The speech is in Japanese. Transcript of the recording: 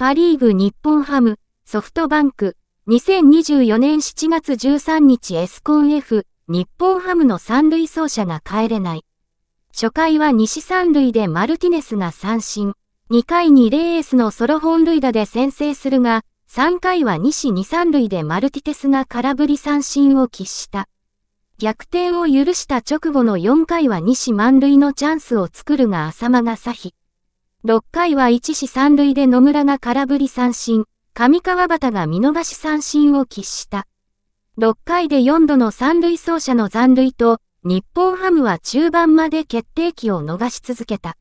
パリーグ日本ハム、ソフトバンク、2024年7月13日エスコン F、日本ハムの三塁走者が帰れない。初回は西三塁でマルティネスが三振。2回にレースのソロ本塁打で先制するが、3回は西2三塁でマルティテスが空振り三振を喫した。逆転を許した直後の4回は西満塁のチャンスを作るが浅間が差否。6回は1死3塁で野村が空振り三振、上川端が見逃し三振を喫した。6回で4度の三塁走者の残塁と、日本ハムは中盤まで決定機を逃し続けた。